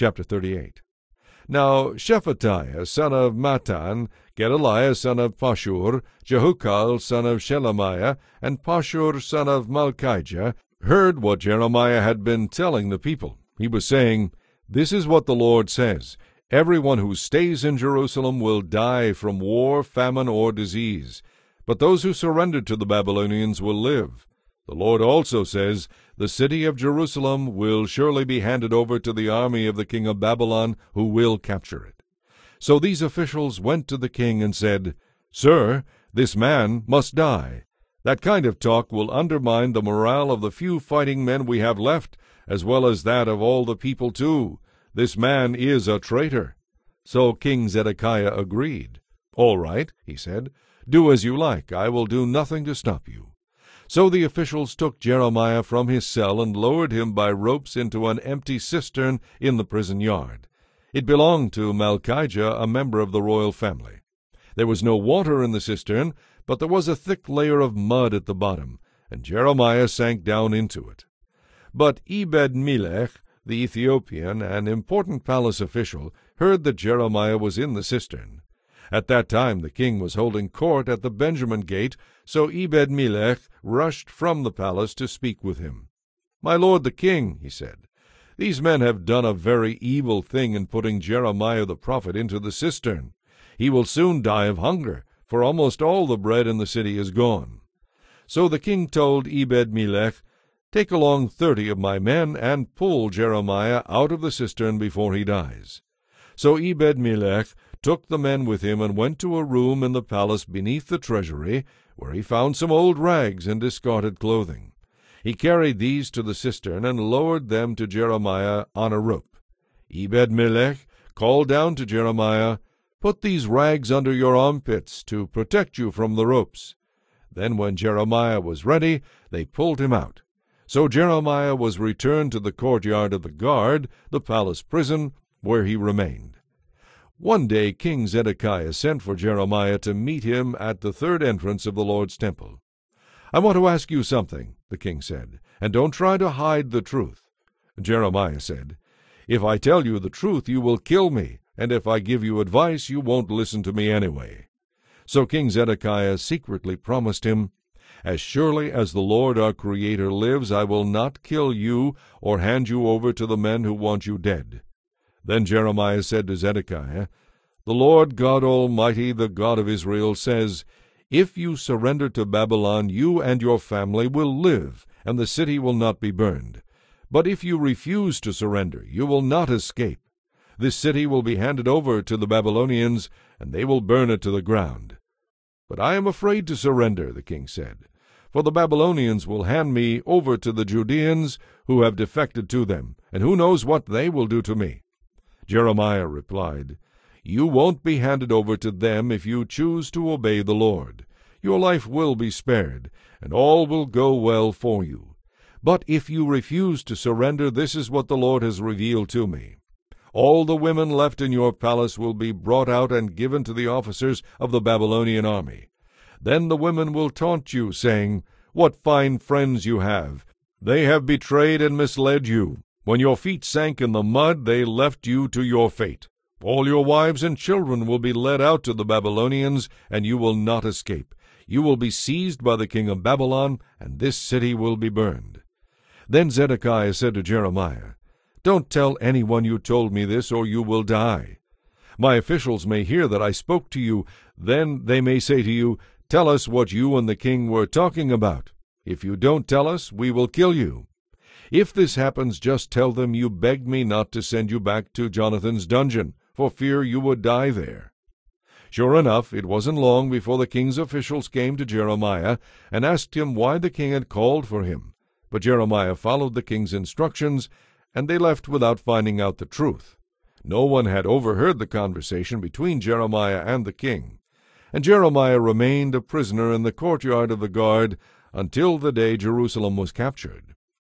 Chapter 38 Now Shephatiah son of Mattan, Gedaliah son of Pashur, Jehukal son of Shelemiah, and Pashur son of Malchijah heard what Jeremiah had been telling the people. He was saying, This is what the Lord says. Everyone who stays in Jerusalem will die from war, famine, or disease. But those who surrender to the Babylonians will live. The Lord also says, The city of Jerusalem will surely be handed over to the army of the king of Babylon, who will capture it. So these officials went to the king and said, Sir, this man must die. That kind of talk will undermine the morale of the few fighting men we have left, as well as that of all the people too. This man is a traitor. So King Zedekiah agreed. All right, he said, do as you like. I will do nothing to stop you. So the officials took Jeremiah from his cell and lowered him by ropes into an empty cistern in the prison yard. It belonged to Malchijah, a member of the royal family. There was no water in the cistern, but there was a thick layer of mud at the bottom, and Jeremiah sank down into it. But Ebed-melech, the Ethiopian, an important palace official, heard that Jeremiah was in the cistern. At that time the king was holding court at the Benjamin gate, so Ebed-melech rushed from the palace to speak with him. My lord the king, he said, these men have done a very evil thing in putting Jeremiah the prophet into the cistern. He will soon die of hunger, for almost all the bread in the city is gone. So the king told Ebed-melech, Take along thirty of my men, and pull Jeremiah out of the cistern before he dies. So Ebed-melech took the men with him and went to a room in the palace beneath the treasury, where he found some old rags and discarded clothing. He carried these to the cistern and lowered them to Jeremiah on a rope. Ebed-melech called down to Jeremiah, Put these rags under your armpits to protect you from the ropes. Then when Jeremiah was ready, they pulled him out. So Jeremiah was returned to the courtyard of the guard, the palace prison, where he remained. One day King Zedekiah sent for Jeremiah to meet him at the third entrance of the Lord's temple. I want to ask you something, the king said, and don't try to hide the truth. Jeremiah said, If I tell you the truth, you will kill me, and if I give you advice, you won't listen to me anyway. So King Zedekiah secretly promised him, As surely as the Lord our Creator lives, I will not kill you or hand you over to the men who want you dead. Then Jeremiah said to Zedekiah, The Lord God Almighty, the God of Israel, says, If you surrender to Babylon, you and your family will live, and the city will not be burned. But if you refuse to surrender, you will not escape. This city will be handed over to the Babylonians, and they will burn it to the ground. But I am afraid to surrender, the king said, for the Babylonians will hand me over to the Judeans who have defected to them, and who knows what they will do to me. Jeremiah replied, You won't be handed over to them if you choose to obey the Lord. Your life will be spared, and all will go well for you. But if you refuse to surrender, this is what the Lord has revealed to me. All the women left in your palace will be brought out and given to the officers of the Babylonian army. Then the women will taunt you, saying, What fine friends you have! They have betrayed and misled you. When your feet sank in the mud, they left you to your fate. All your wives and children will be led out to the Babylonians, and you will not escape. You will be seized by the king of Babylon, and this city will be burned. Then Zedekiah said to Jeremiah, don't tell anyone you told me this, or you will die. My officials may hear that I spoke to you. Then they may say to you, Tell us what you and the king were talking about. If you don't tell us, we will kill you. If this happens, just tell them you begged me not to send you back to Jonathan's dungeon, for fear you would die there. Sure enough, it wasn't long before the king's officials came to Jeremiah and asked him why the king had called for him. But Jeremiah followed the king's instructions and they left without finding out the truth. No one had overheard the conversation between Jeremiah and the king, and Jeremiah remained a prisoner in the courtyard of the guard until the day Jerusalem was captured.